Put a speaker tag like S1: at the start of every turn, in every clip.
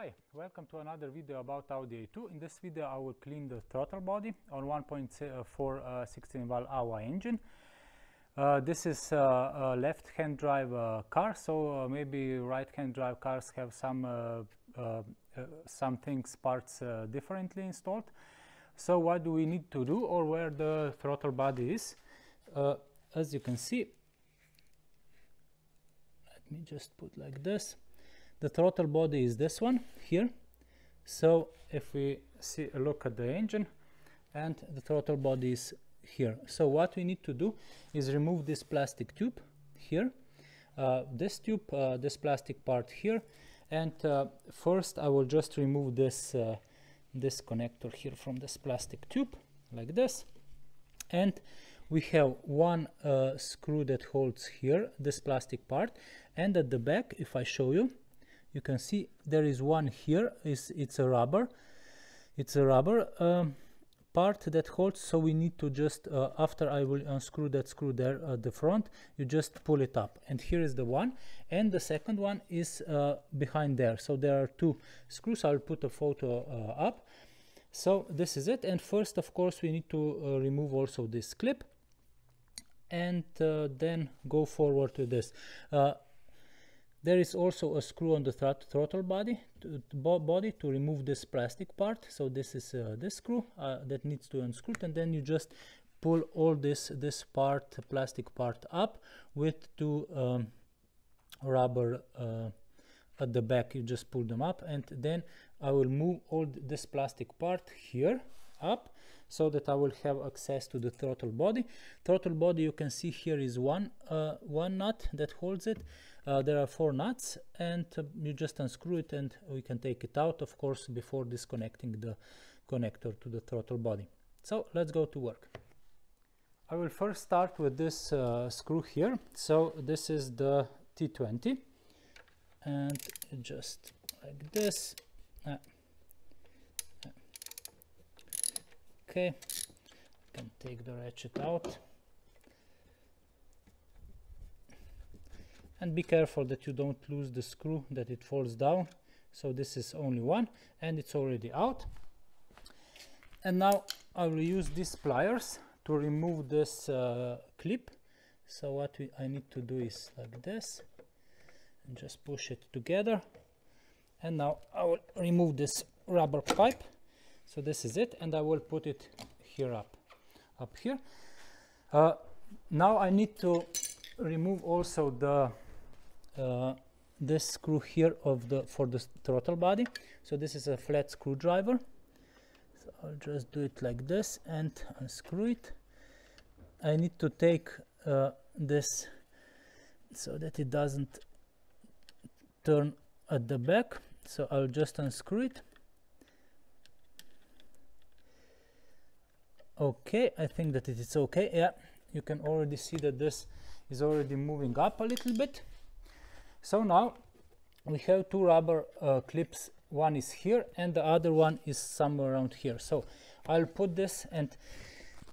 S1: Hi, welcome to another video about Audi A2. In this video I will clean the throttle body on 1.4 uh, 16 valve AUA engine. Uh, this is uh, a left hand drive uh, car, so uh, maybe right hand drive cars have some uh, some things parts differently installed. So what do we need to do or where the throttle body is? as you can see, let me just put like this the throttle body is this one here. So if we see a look at the engine and the throttle body is here. So what we need to do is remove this plastic tube here uh, this tube uh, this plastic part here and uh, first I will just remove this uh, this connector here from this plastic tube like this. And we have one uh, screw that holds here this plastic part. And at the back if I show you you can see there is one here. Is it's a rubber. It's a rubber um, part that holds. So we need to just uh, after I will unscrew that screw there at the front you just pull it up. And here is the one. And the second one is uh, behind there. So there are two screws. I'll put a photo uh, up. So this is it. And first of course we need to uh, remove also this clip. And uh, then go forward to this. Uh, there is also a screw on the throttle body to, to body to remove this plastic part. So this is uh, this screw uh, that needs to unscrew and then you just pull all this this part plastic part up with two um, rubber uh, at the back you just pull them up and then I will move all this plastic part here up so that I will have access to the throttle body. Throttle body you can see here is one, uh, one nut that holds it. Uh, there are four nuts and uh, you just unscrew it and we can take it out of course before disconnecting the connector to the throttle body. So let's go to work. I will first start with this uh, screw here. So this is the T20 and just like this. Uh, okay I can take the ratchet out and be careful that you don't lose the screw that it falls down. So this is only one and it's already out. And now I will use these pliers to remove this uh, clip. So what we, I need to do is like this and just push it together. And now I will remove this rubber pipe. So this is it and I will put it here up up here. Uh, now I need to remove also the uh, this screw here of the for the throttle body. So this is a flat screwdriver. So I'll just do it like this and unscrew it. I need to take uh, this so that it doesn't turn at the back. So I'll just unscrew it. Okay I think that it is okay. Yeah you can already see that this is already moving up a little bit so now we have two rubber uh, clips. One is here and the other one is somewhere around here. So I'll put this and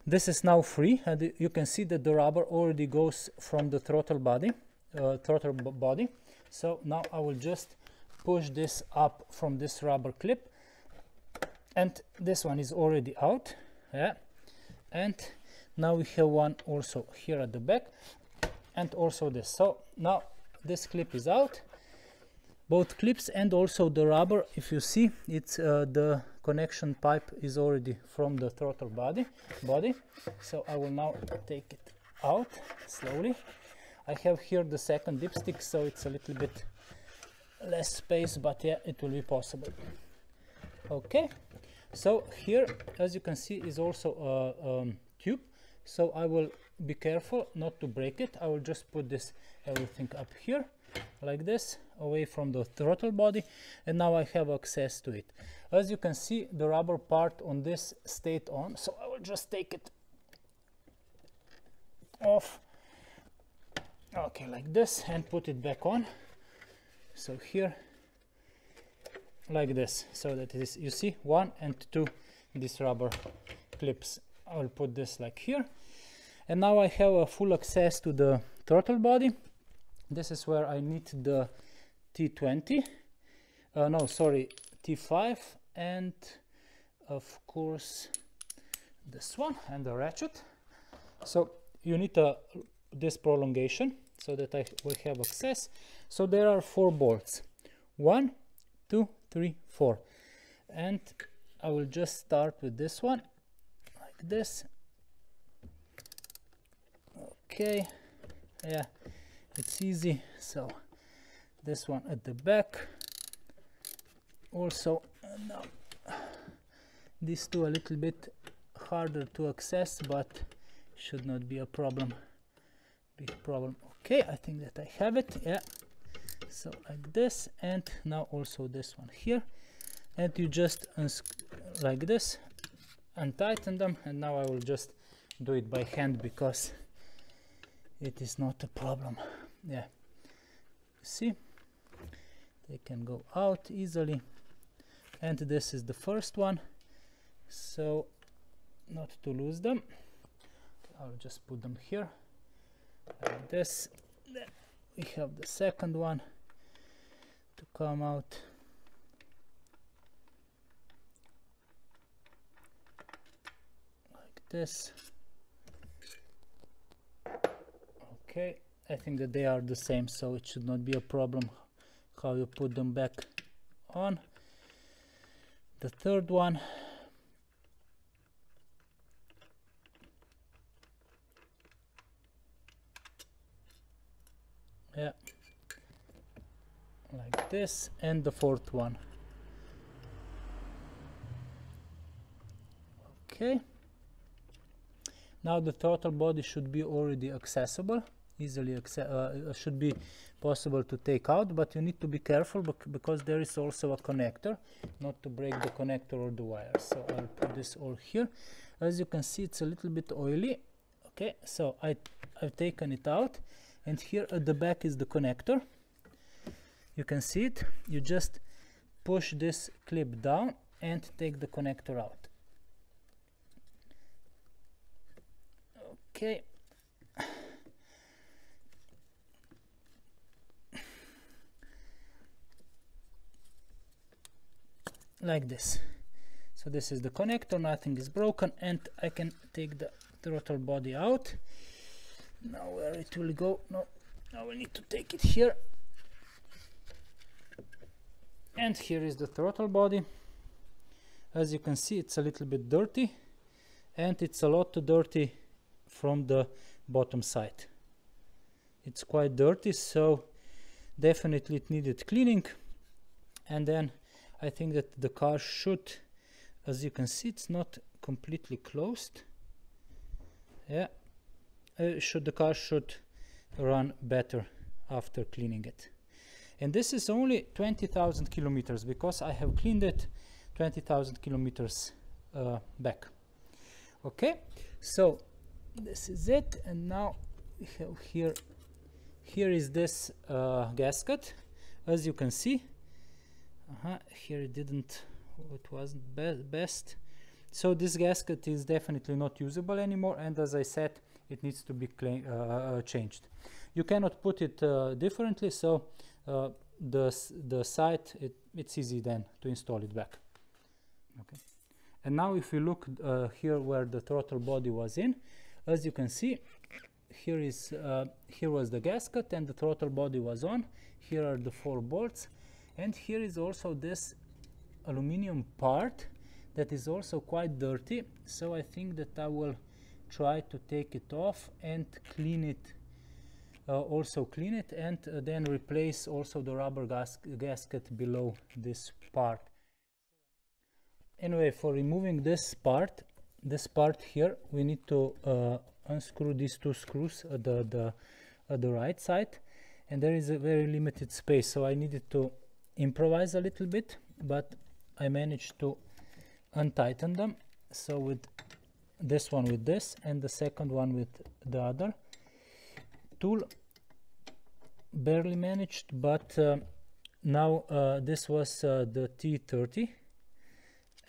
S1: this is now free. And you can see that the rubber already goes from the throttle body uh, throttle body. So now I will just push this up from this rubber clip. And this one is already out. Yeah. And now we have one also here at the back and also this. So now this clip is out. Both clips and also the rubber if you see it's uh, the connection pipe is already from the throttle body body. So I will now take it out slowly. I have here the second dipstick so it's a little bit less space but yeah it will be possible. Okay so here as you can see is also a um, tube. So I will be careful not to break it. I will just put this everything up here like this away from the throttle body and now I have access to it. As you can see the rubber part on this stayed on so I will just take it off okay like this and put it back on. So here like this so that is you see one and two these rubber clips. I will put this like here and now I have a full access to the throttle body. This is where I need the T20 uh, no sorry T5 and of course this one and the ratchet. So you need a, this prolongation so that I will have access. So there are four bolts. One two three four. And I will just start with this one like this okay. Yeah it's easy. So this one at the back. Also now these two a little bit harder to access but should not be a problem. Big problem. Okay I think that I have it. Yeah. So like this and now also this one here. And you just like this and tighten them and now I will just do it by hand because it is not a problem. Yeah. See? They can go out easily. And this is the first one. So not to lose them. I'll just put them here. Like this. We have the second one to come out. Like this okay. I think that they are the same so it should not be a problem how you put them back on. The third one. Yeah. Like this. And the fourth one. Okay. Now the throttle body should be already accessible easily uh, uh, should be possible to take out but you need to be careful bec because there is also a connector not to break the connector or the wire. So I'll put this all here. As you can see it's a little bit oily. Okay so I I've taken it out and here at the back is the connector. You can see it. You just push this clip down and take the connector out. Okay like this. So this is the connector nothing is broken and I can take the throttle body out. Now where it will go no now we need to take it here. And here is the throttle body. As you can see it's a little bit dirty and it's a lot too dirty from the bottom side. It's quite dirty so definitely it needed cleaning. And then I think that the car should as you can see it's not completely closed. Yeah. Uh, should the car should run better after cleaning it. And this is only 20,000 kilometers because I have cleaned it 20,000 kilometers uh, back. Okay. So this is it. And now here here is this uh, gasket. As you can see -huh, here it didn't it wasn't be best. So this gasket is definitely not usable anymore and as I said it needs to be uh, uh, changed. You cannot put it uh, differently so uh, the the site it, it's easy then to install it back. Okay. And now if you look uh, here where the throttle body was in as you can see here is uh, here was the gasket and the throttle body was on. Here are the four bolts and here is also this aluminum part that is also quite dirty. So I think that I will try to take it off and clean it uh, also clean it and uh, then replace also the rubber gas gasket below this part. Anyway for removing this part this part here we need to uh, unscrew these two screws at the, the at the right side. And there is a very limited space so I needed to improvise a little bit but I managed to untighten them. So with this one with this and the second one with the other tool barely managed but uh, now uh, this was uh, the T30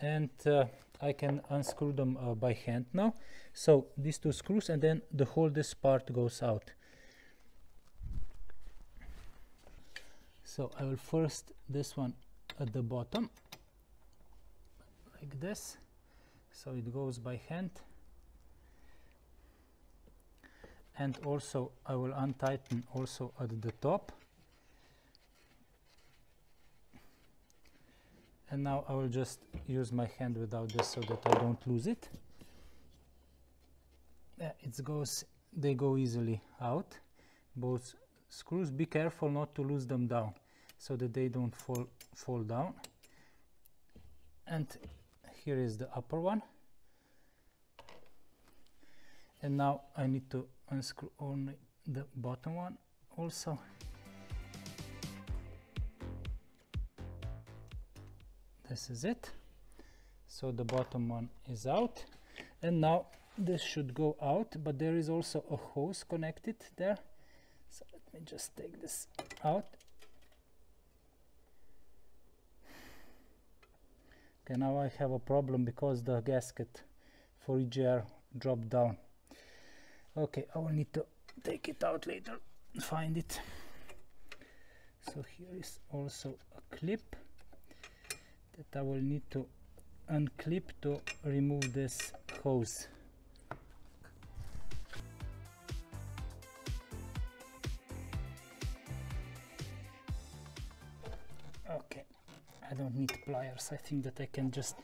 S1: and uh, I can unscrew them uh, by hand now. So these two screws and then the whole this part goes out so I will first this one at the bottom like this. So it goes by hand. And also I will untighten also at the top. And now I will just use my hand without this so that I don't lose it. Yeah, it goes they go easily out. Both screws be careful not to lose them down so that they don't fall fall down. And here is the upper one. And now I need to unscrew only the bottom one also. This is it. So the bottom one is out. And now this should go out but there is also a hose connected there. So let me just take this out okay now I have a problem because the gasket for EGR dropped down. Okay I will need to take it out later and find it. So here is also a clip that I will need to unclip to remove this hose I don't need pliers. I think that I can just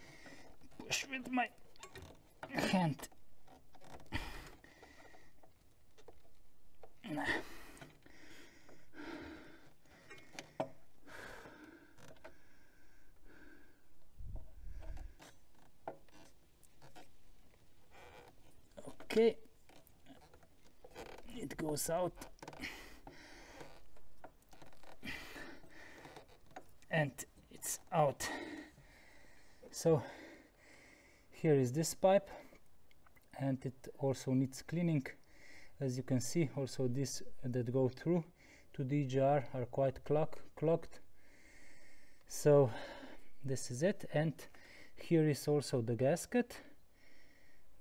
S1: push with my hand. Okay. It goes out. And out. So here is this pipe and it also needs cleaning. As you can see also this that go through to the EGR are quite clog clogged so this is it and here is also the gasket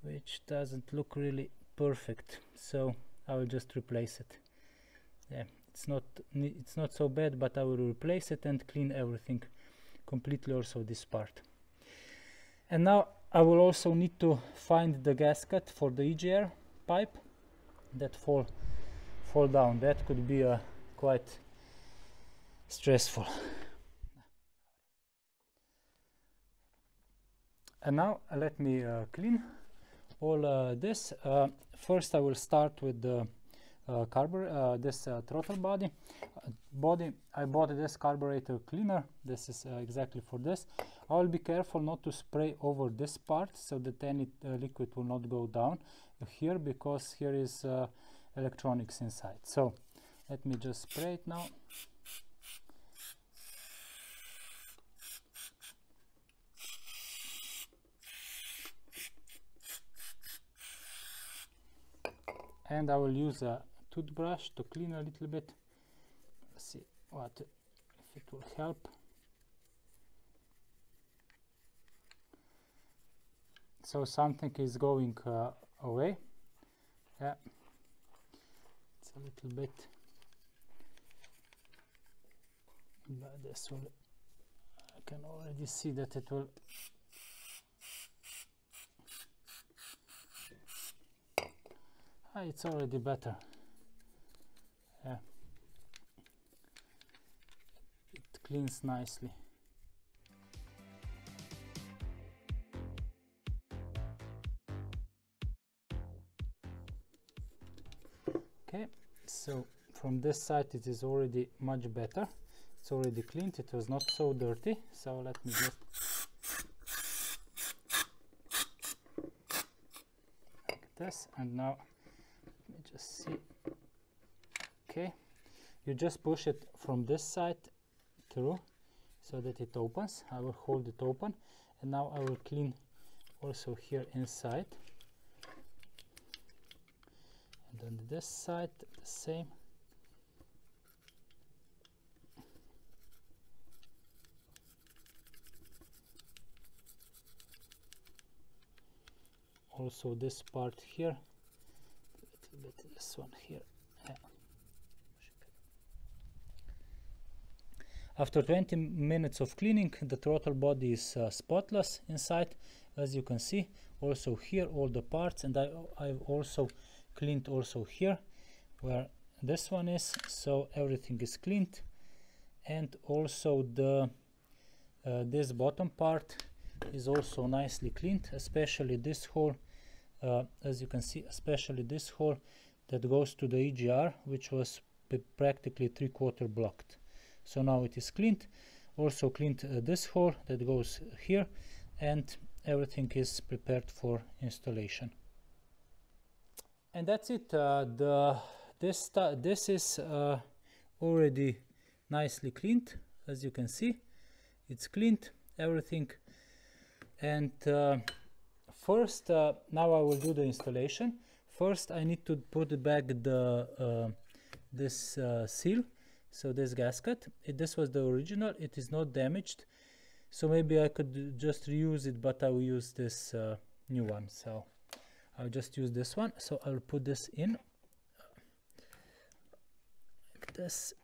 S1: which doesn't look really perfect. So I will just replace it. Yeah it's not it's not so bad but I will replace it and clean everything completely also this part. And now I will also need to find the gasket for the EGR pipe that fall fall down. That could be uh, quite stressful. And now uh, let me uh, clean all uh, this. Uh, first I will start with the uh, carburetor uh, this uh, throttle body. Uh, body I bought this carburetor cleaner. This is exactly for this. I will be careful not to spray over this part so that any liquid will not go down here because here is electronics inside. So let me just spray it now. And I will use a toothbrush to clean a little bit. Let's see what if it will help. So something is going uh, away. Yeah. It's a little bit. But this will I can already see that it will ah, it's already better yeah it cleans nicely. Okay so from this side it is already much better. It's already cleaned it was not so dirty so let me just like this and now let me just see. Okay you just push it from this side through so that it opens. I will hold it open. And now I will clean also here inside. And on this side the same. Also this part here. A little bit this one here yeah. After 20 minutes of cleaning the throttle body is uh, spotless inside as you can see. Also here all the parts and I, I've also cleaned also here where this one is. So everything is cleaned. And also the uh, this bottom part is also nicely cleaned especially this hole uh, as you can see especially this hole that goes to the EGR which was practically three quarter blocked so now it is cleaned. Also cleaned uh, this hole that goes here and everything is prepared for installation. And that's it uh, the this this is uh, already nicely cleaned as you can see. It's cleaned everything. And uh, first uh, now I will do the installation. First I need to put back the uh, this seal so this gasket this was the original. It is not damaged. So maybe I could just reuse it but I will use this uh, new one. So I'll just use this one. So I'll put this in. This.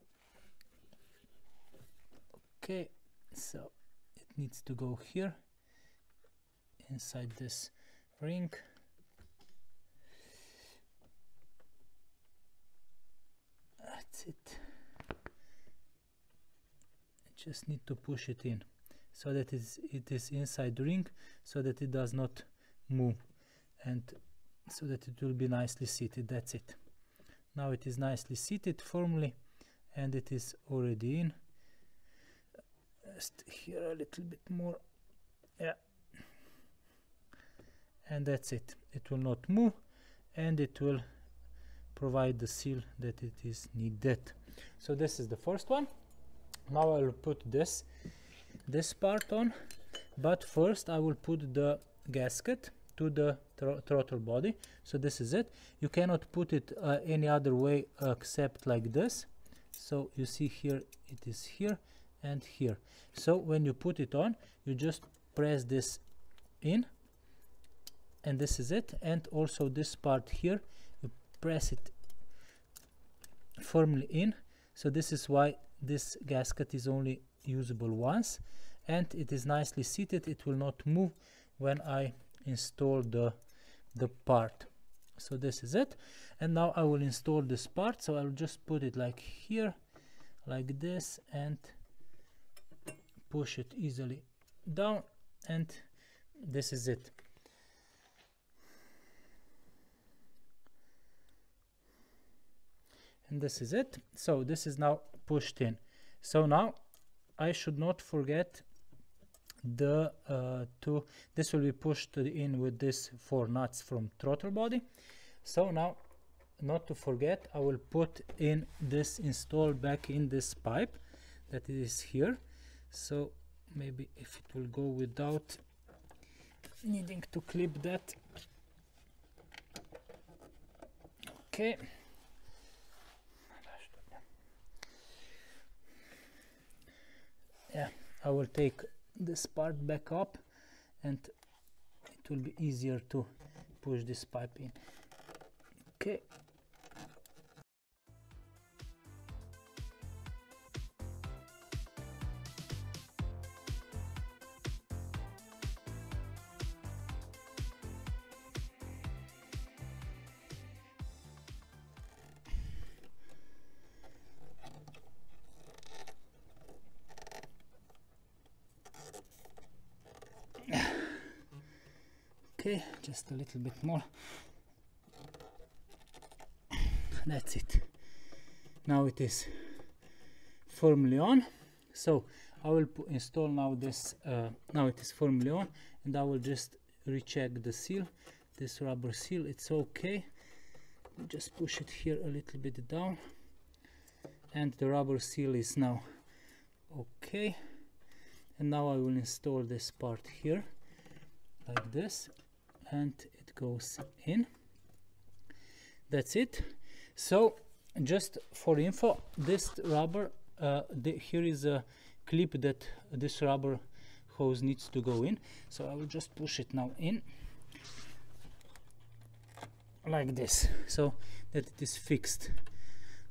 S1: Okay. So it needs to go here inside this ring. That's it just need to push it in so that it is inside the ring so that it does not move and so that it will be nicely seated. That's it. Now it is nicely seated firmly and it is already in. Just here a little bit more. Yeah. And that's it. It will not move and it will provide the seal that it is needed. So this is the first one now I will put this this part on but first I will put the gasket to the throttle body. So this is it. You cannot put it uh, any other way except like this. So you see here it is here and here. So when you put it on you just press this in and this is it. And also this part here you press it firmly in. So this is why this gasket is only usable once and it is nicely seated. It will not move when I install the the part. So this is it. And now I will install this part. So I'll just put it like here like this and push it easily down. And this is it and this is it. So this is now pushed in. So now I should not forget the uh, two this will be pushed in with this four nuts from throttle body. So now not to forget I will put in this install back in this pipe that is here. So maybe if it will go without needing to clip that. Okay yeah I will take this part back up and it will be easier to push this pipe in. Okay okay just a little bit more. That's it. Now it is firmly on. So I will install now this uh, now it is firmly on and I will just recheck the seal. This rubber seal it's okay. Just push it here a little bit down and the rubber seal is now okay. And now I will install this part here like this and it goes in. That's it. So just for info this rubber uh, the, here is a clip that this rubber hose needs to go in. So I will just push it now in like this so that it is fixed.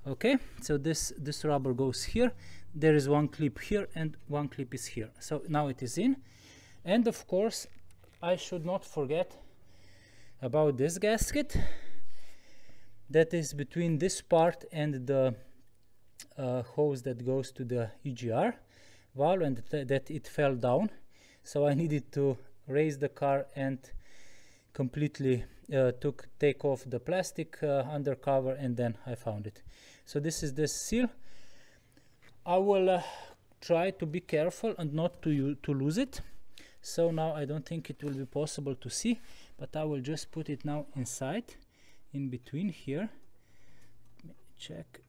S1: Okay so this this rubber goes here. There is one clip here and one clip is here. So now it is in. And of course I should not forget about this gasket. That is between this part and the uh, hose that goes to the EGR valve and th that it fell down. So I needed to raise the car and completely uh, took take off the plastic uh, undercover and then I found it. So this is the seal. I will uh, try to be careful and not to to lose it. So now I don't think it will be possible to see but I will just put it now inside in between here. Check.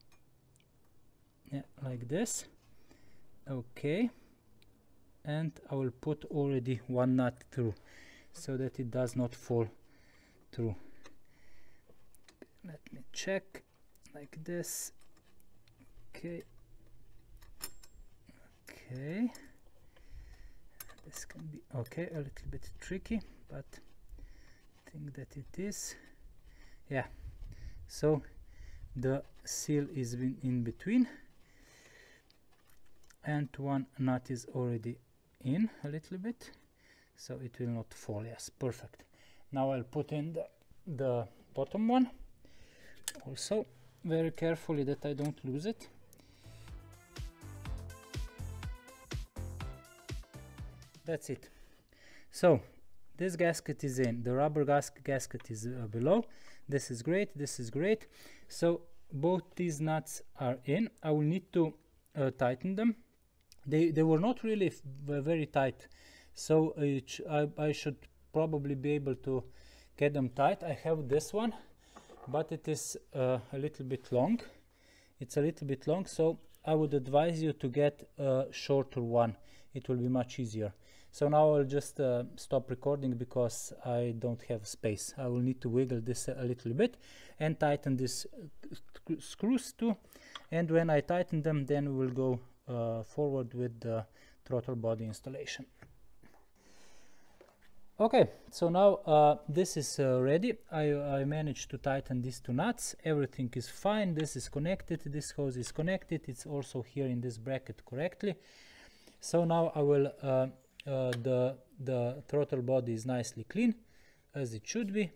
S1: Yeah like this. Okay. And I will put already one nut through so that it does not fall through. Let me check like this. Okay. Okay. This can be okay a little bit tricky but think that it is. Yeah. So the seal is in between. And one nut is already in a little bit. So it will not fall. Yes perfect. Now I'll put in the, the bottom one. Also very carefully that I don't lose it. That's it. So this gasket is in the rubber gas gasket is uh, below. This is great this is great. So both these nuts are in. I will need to uh, tighten them. They they were not really very tight so I, I should probably be able to get them tight. I have this one but it is uh, a little bit long. It's a little bit long so I would advise you to get a shorter one. It will be much easier so now I'll just uh, stop recording because I don't have space I will need to wiggle this a little bit and tighten these uh, screws too and when I tighten them then we will go uh, forward with the throttle body installation. Okay, so now uh, this is uh, ready. I, I, managed to tighten these two nuts. Everything is fine. This is connected. This hose is connected. It's also here in this bracket correctly. So now I will, uh, the, the throttle body is nicely clean as it should be,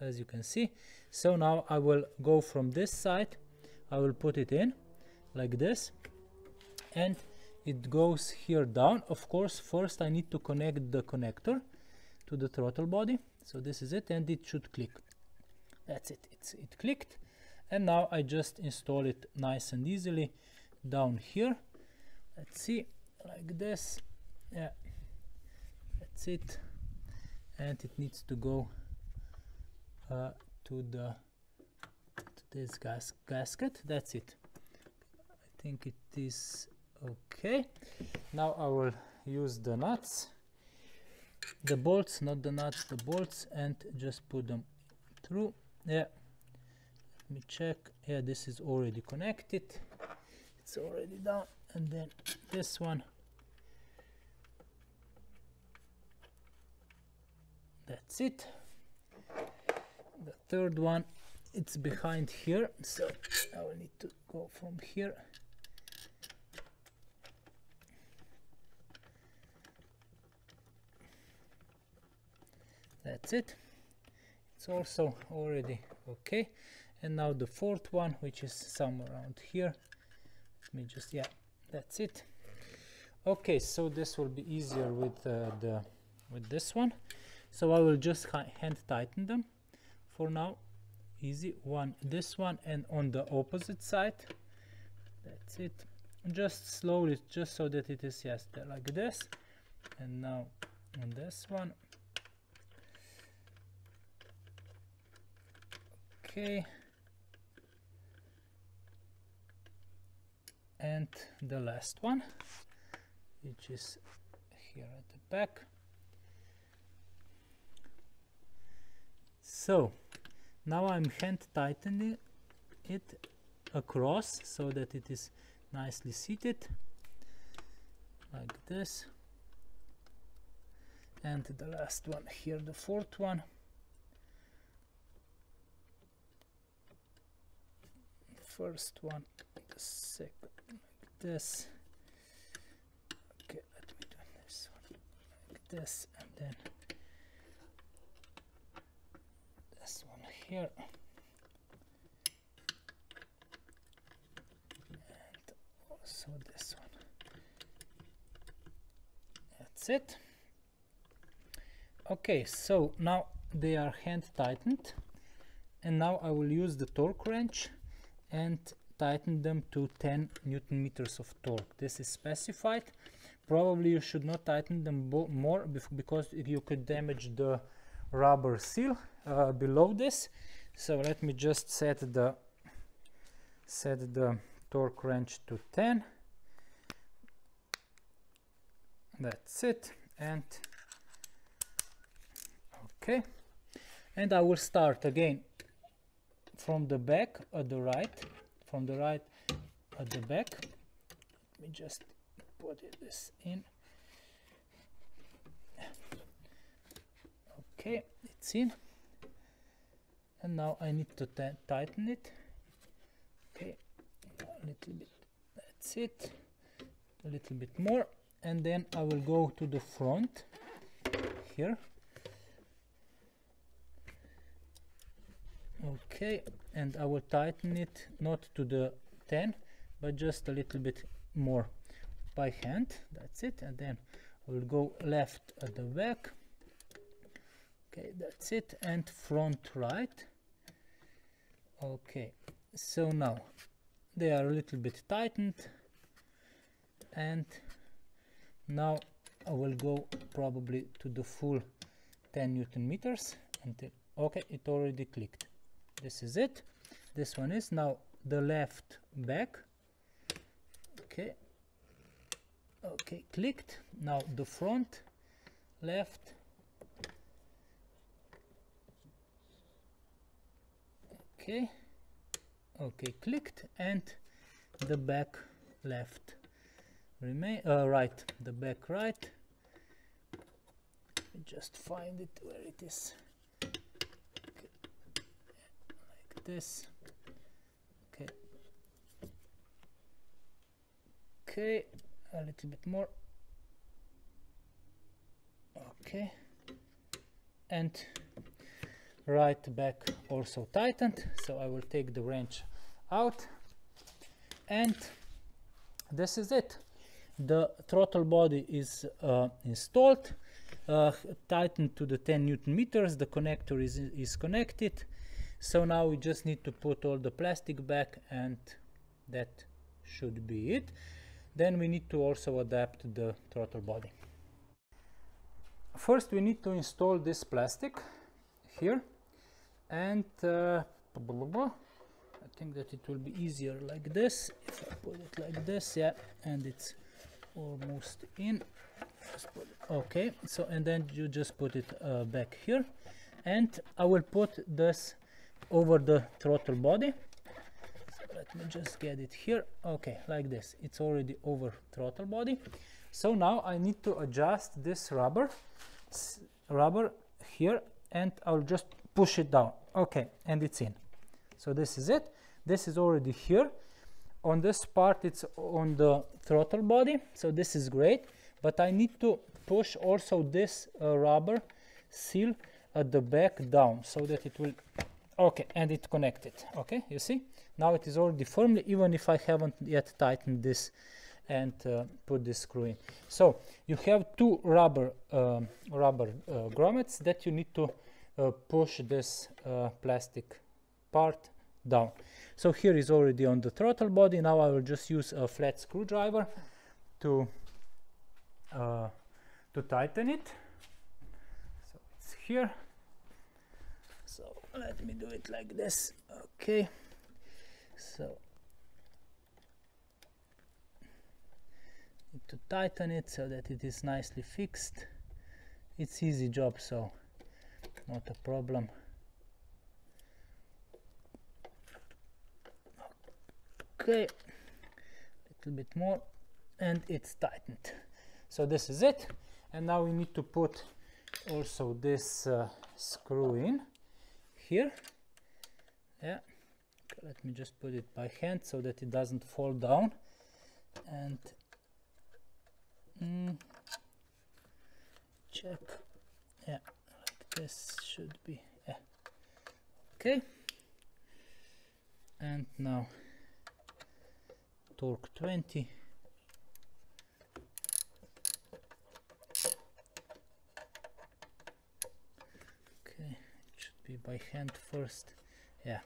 S1: as you can see. So now I will go from this side. I will put it in like this and it goes here down. Of course first I need to connect the connector to the throttle body. So this is it and it should click. That's it. It's it clicked. And now I just install it nice and easily down here. Let's see like this. Yeah that's it. And it needs to go uh, to the to this gas gasket. That's it. I think it is okay. Now I will use the nuts the bolts not the nuts the bolts and just put them through. Yeah. Let me check. Yeah this is already connected. It's already done and then this one that's it. The third one it's behind here so I will need to go from here. That's it. It's also already okay. And now the fourth one which is somewhere around here. Let me just yeah that's it. Okay so this will be easier with uh, the with this one so I will just hand tighten them. For now easy. One this one and on the opposite side. That's it. Just slowly just so that it is yes like this. And now on this one. Okay. And the last one which is here at the back so now I'm hand tightening it across so that it is nicely seated like this. And the last one here the fourth one. First one the second like this. Okay let me do this one like this and then here and also this one. That's it. Okay so now they are hand tightened. And now I will use the torque wrench and tighten them to 10 newton meters of torque. This is specified. Probably you should not tighten them more because you could damage the rubber seal uh, below this. So let me just set the set the torque wrench to 10 that's it. And okay. And I will start again from the back at the right from the right at the back. Let me just put this in okay it's in and now I need to tighten it. Okay a little bit that's it. A little bit more. And then I will go to the front here. Okay and I will tighten it not to the 10 but just a little bit more by hand. That's it. And then I will go left at the back okay that's it. And front right. Okay so now they are a little bit tightened. And now I will go probably to the full 10 newton meters until okay it already clicked. This is it. This one is now the left back. Okay. Okay clicked. Now the front left okay. Okay clicked and the back left. Remain uh, right the back right. Just find it where it is. Like this. Okay. Okay a little bit more. Okay. And right back also tightened. So I will take the wrench out. And this is it. The throttle body is uh, installed uh, tightened to the 10 newton meters. The connector is, is connected. So now we just need to put all the plastic back and that should be it. Then we need to also adapt the throttle body. First we need to install this plastic here and uh, I think that it will be easier like this. If I put it like this yeah and it's almost in. Okay so and then you just put it uh, back here. And I will put this over the throttle body. So let me just get it here. Okay like this. It's already over throttle body. So now I need to adjust this rubber rubber here. And I'll just push it down. Okay and it's in. So this is it. This is already here. On this part it's on the throttle body so this is great. But I need to push also this uh, rubber seal at the back down so that it will okay and it connected. Okay you see? Now it is already firmly even if I haven't yet tightened this and uh, put this screw in. So you have two rubber um, rubber uh, grommets that you need to push this uh, plastic part down. So here is already on the throttle body. Now I will just use a flat screwdriver to uh, to tighten it. So it's here. So let me do it like this. Okay. So to tighten it so that it is nicely fixed. It's easy job so not a problem. Okay a little bit more and it's tightened. So this is it and now we need to put also this uh, screw in here. Yeah let me just put it by hand so that it doesn't fall down. And mm, check. Yeah this should be yeah okay. And now torque 20 okay it should be by hand first. Yeah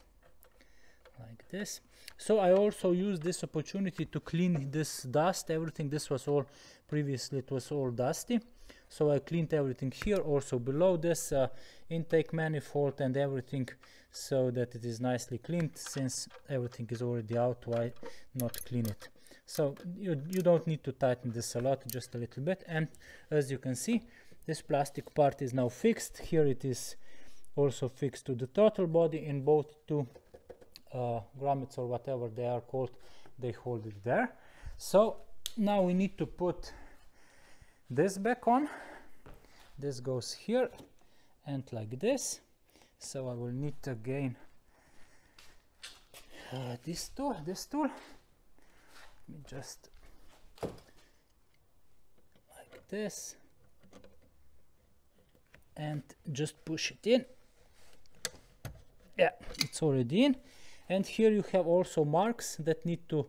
S1: like this. So I also use this opportunity to clean this dust everything. This was all previously it was all dusty so I cleaned everything here also below this uh, intake manifold and everything so that it is nicely cleaned since everything is already out. Why not clean it? So you, you don't need to tighten this a lot just a little bit. And as you can see this plastic part is now fixed. Here it is also fixed to the throttle body in both two uh, grommets or whatever they are called they hold it there. So now we need to put this back on. This goes here and like this. So I will need to again uh, this tool this tool. Let me just like this and just push it in. Yeah it's already in. And here you have also marks that need to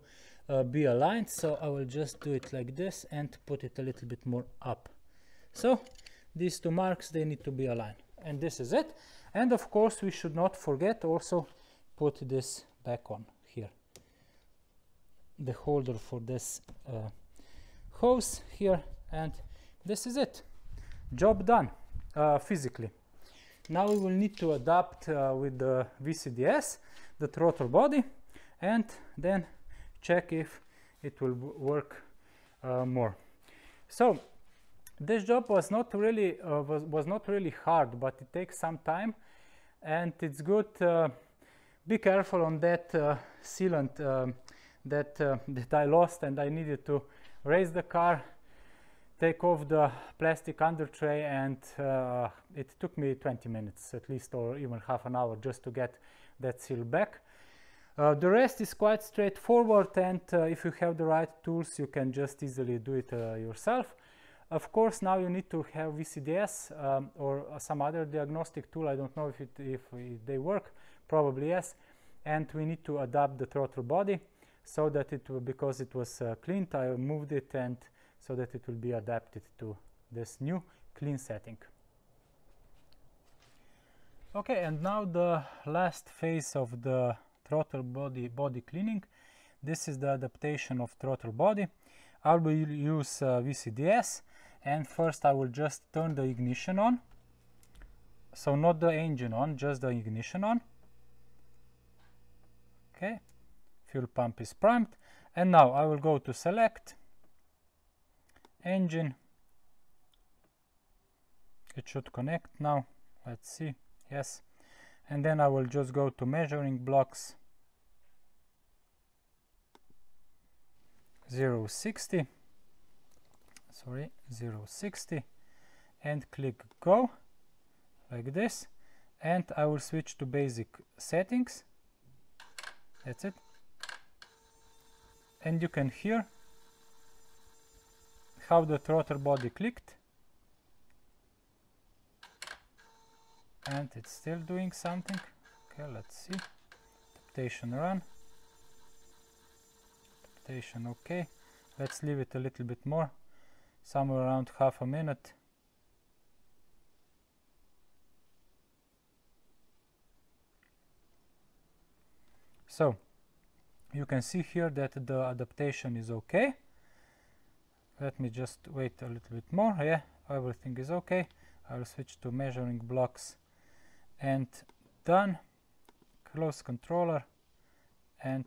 S1: uh, be aligned. So I will just do it like this and put it a little bit more up. So these two marks they need to be aligned. And this is it. And of course we should not forget also put this back on here. The holder for this uh, hose here. And this is it. Job done uh, physically. Now we will need to adapt uh, with the VCDS the throttle body. And then check if it will work uh, more. So this job was not really uh, was, was not really hard but it takes some time and it's good uh, be careful on that uh, sealant um, that uh, that I lost and I needed to raise the car take off the plastic under tray and uh, it took me 20 minutes at least or even half an hour just to get that seal back uh, the rest is quite straightforward and uh, if you have the right tools you can just easily do it yourself of course, now you need to have VCDS um, or some other diagnostic tool. I don't know if, it, if, if they work, probably yes. And we need to adapt the throttle body so that it will, because it was uh, cleaned, I moved it and so that it will be adapted to this new clean setting. Okay, and now the last phase of the throttle body body cleaning. This is the adaptation of throttle body. I will use uh, VCDS and first I will just turn the ignition on. So not the engine on just the ignition on. Okay. Fuel pump is primed. And now I will go to select. Engine. It should connect now. Let's see. Yes. And then I will just go to measuring blocks 060 sorry 060 and click go like this. And I will switch to basic settings. That's it. And you can hear how the throttle body clicked. And it's still doing something. Okay let's see. Adaptation run okay let's leave it a little bit more somewhere around half a minute. So you can see here that the adaptation is okay. Let me just wait a little bit more. Yeah, everything is okay. I will switch to measuring blocks and done. Close controller and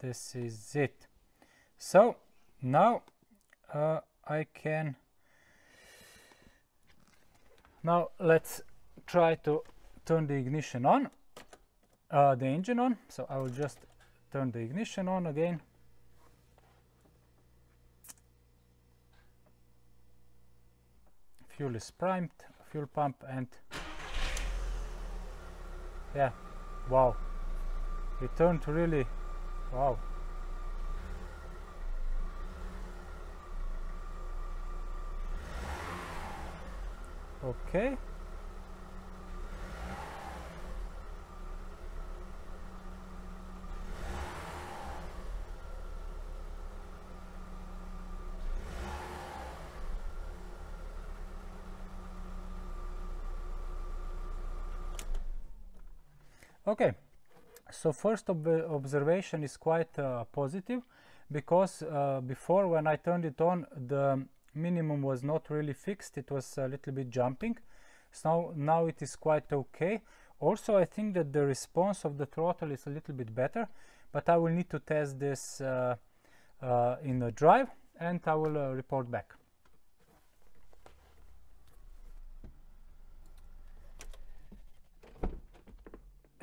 S1: this is it. So now uh, I can now let's try to turn the ignition on uh, the engine on. So I will just turn the ignition on again. Fuel is primed fuel pump and yeah wow. It turned really wow. Okay. Okay so first ob observation is quite uh, positive because uh, before when I turned it on the minimum was not really fixed. It was a little bit jumping. So now it is quite okay. Also I think that the response of the throttle is a little bit better but I will need to test this uh, uh in the drive and I will uh, report back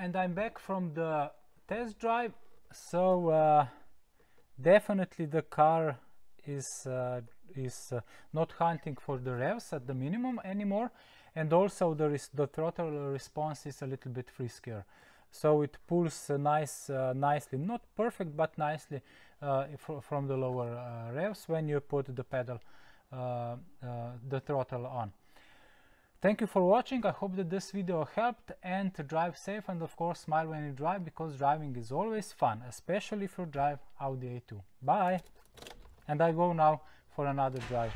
S1: and I'm back from the test drive. So uh, definitely the car is uh, is uh, not hunting for the revs at the minimum anymore. And also the, the throttle response is a little bit friskier. So it pulls uh, nice uh, nicely not perfect but nicely uh, fr from the lower revs when you put the pedal the throttle on Thank you for watching. I hope that this video helped and drive safe and of course smile when you drive because driving is always fun, especially if you drive Audi A2. Bye! And I go now for another drive.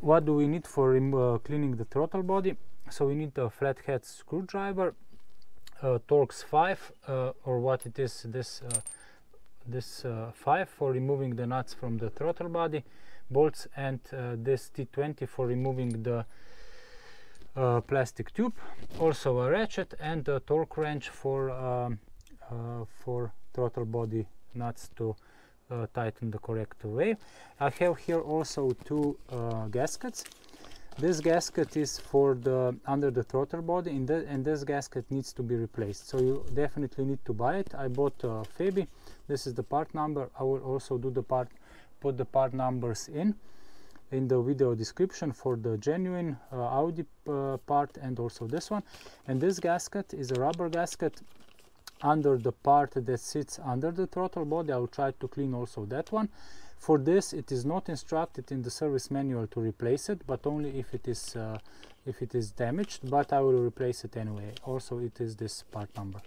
S1: What do we need for uh, cleaning the throttle body? So we need a flathead screwdriver, uh, Torx 5 uh, or what it is, this uh, this uh, 5 for removing the nuts from the throttle body bolts and uh, this T20 for removing the uh, plastic tube. Also a ratchet and a torque wrench for um, for throttle body nuts to uh, tighten the correct way. I have here also two uh, gaskets this gasket is for the under the throttle body and, the, and this gasket needs to be replaced. So you definitely need to buy it. I bought uh, Febi this is the part number. I will also do the part put the part numbers in in the video description for the genuine uh, Audi uh, part and also this one. And this gasket is a rubber gasket under the part that sits under the throttle body. I will try to clean also that one for this it is not instructed in the service manual to replace it but only if it is uh, if it is damaged but I will replace it anyway. Also it is this part number